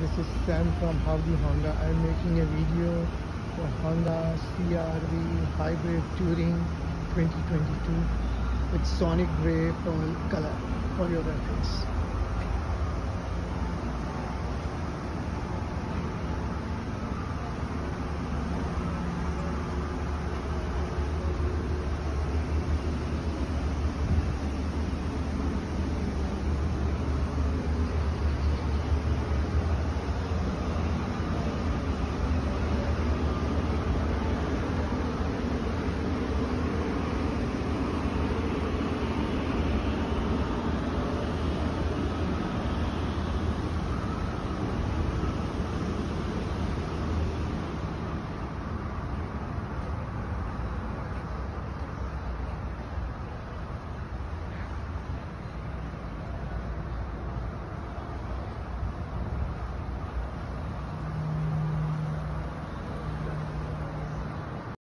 this is Sam from Howdy Honda. I'm making a video for Honda CRV Hybrid Touring 2022 with Sonic Grey pearl color for your reference.